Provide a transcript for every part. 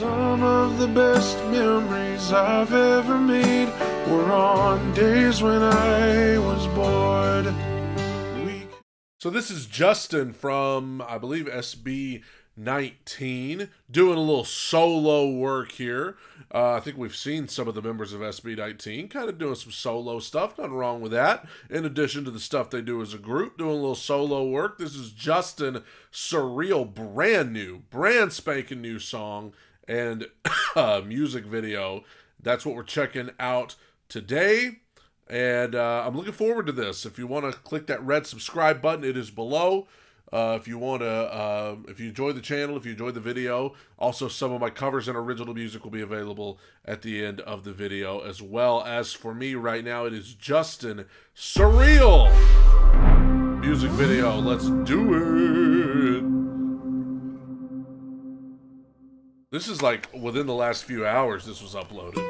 Some of the best memories I've ever made were on days when I was bored. We... So this is Justin from, I believe, SB 19, doing a little solo work here. Uh, I think we've seen some of the members of SB 19 kind of doing some solo stuff. Nothing wrong with that. In addition to the stuff they do as a group, doing a little solo work. This is Justin Surreal, brand new, brand spanking new song and uh, music video. That's what we're checking out today. And uh, I'm looking forward to this. If you want to click that red subscribe button, it is below. Uh, if you want to, uh, if you enjoy the channel, if you enjoy the video, also some of my covers and original music will be available at the end of the video, as well as for me right now, it is Justin Surreal music video. Let's do it. This is like within the last few hours. This was uploaded.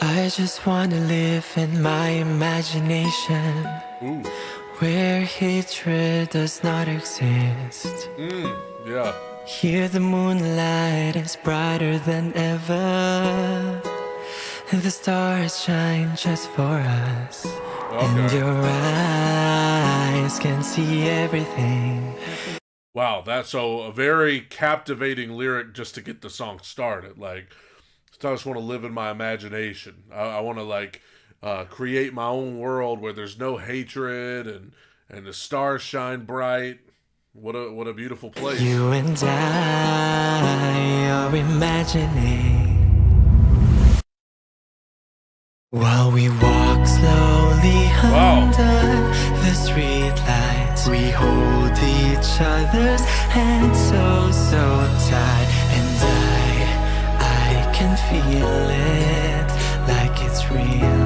I just wanna live in my imagination Ooh. Where hatred does not exist Mm, yeah. Here the moonlight is brighter than ever the stars shine just for us And your eyes can see everything Wow, that's so a very captivating lyric just to get the song started. Like, I just want to live in my imagination. I, I want to like uh, create my own world where there's no hatred and and the stars shine bright. What a what a beautiful place. You and I are imagining While we walk slowly Wow. under the streetlights We hold each other's hands so, so tight And I, I can feel it like it's real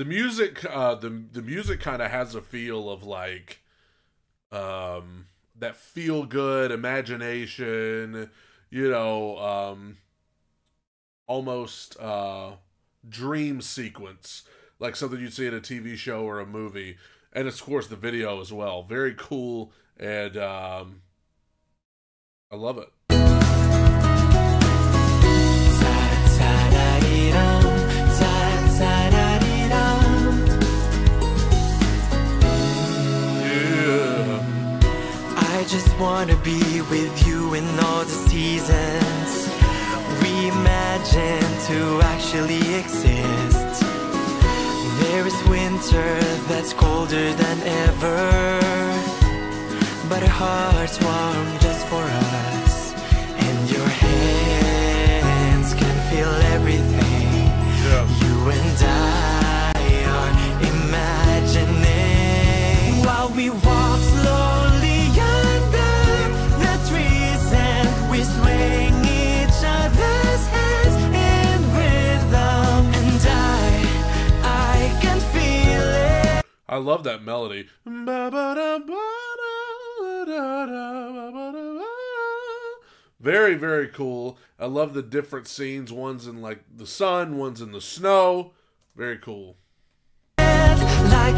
The music, uh, the the music kind of has a feel of like, um, that feel good imagination. You know, um, almost uh, dream sequence, like something you'd see in a TV show or a movie, and of course the video as well. Very cool, and um, I love it. Just wanna be with you in all the seasons we imagine to actually exist. There is winter that's colder than ever, but our hearts warm love that melody. Very, very cool. I love the different scenes. One's in like the sun, one's in the snow. Very cool. like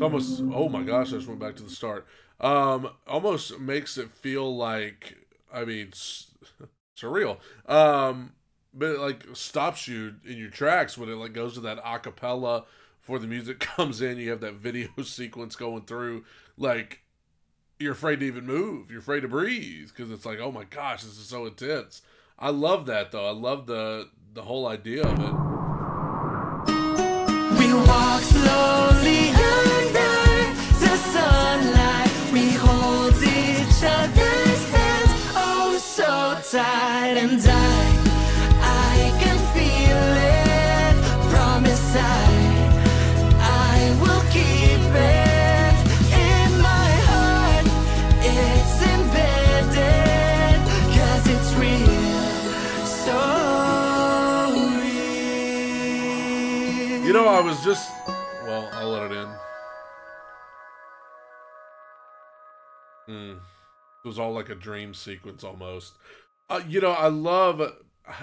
It's almost oh my gosh, I just went back to the start. Um almost makes it feel like I mean surreal. Um but it like stops you in your tracks when it like goes to that acapella before the music comes in, you have that video sequence going through like you're afraid to even move. You're afraid to breathe because it's like, "Oh my gosh, this is so intense." I love that though. I love the the whole idea of it. We walk slowly was just well, I'll let it in. Hmm. It was all like a dream sequence almost. Uh, you know, I love.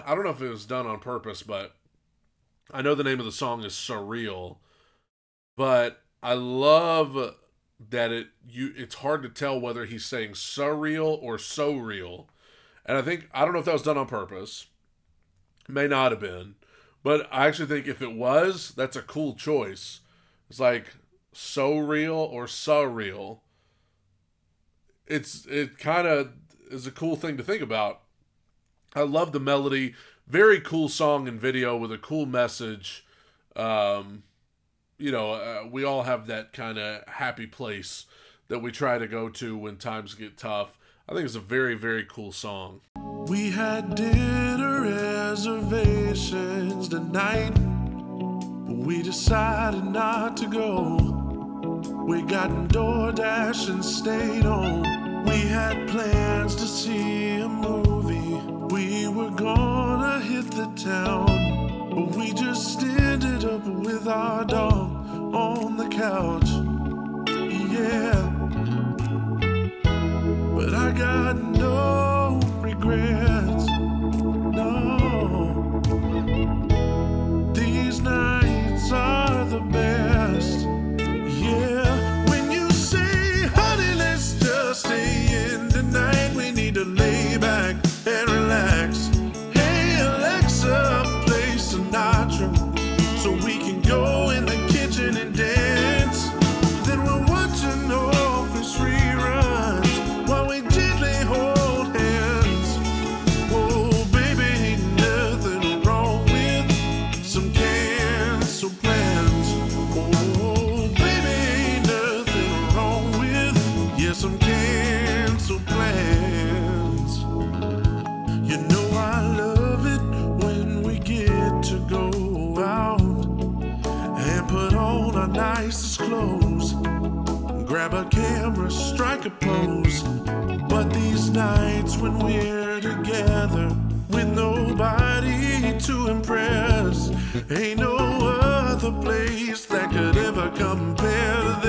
I don't know if it was done on purpose, but I know the name of the song is "Surreal," but I love that it you. It's hard to tell whether he's saying "surreal" or "so real," and I think I don't know if that was done on purpose. May not have been, but I actually think if it was, that's a cool choice. It's like so real or surreal. It's it kind of is a cool thing to think about. I love the melody. Very cool song and video with a cool message. Um, you know, uh, we all have that kind of happy place that we try to go to when times get tough. I think it's a very, very cool song. We had dinner reservations tonight, but we decided not to go. We got DoorDash and stayed home. We had plans to see a movie. We were gonna hit the town, but we just ended up with our dog on the couch. Yeah. But I got no regrets. Nicest clothes. Grab a camera, strike a pose. But these nights when we're together with nobody to impress, ain't no other place that could ever compare to this.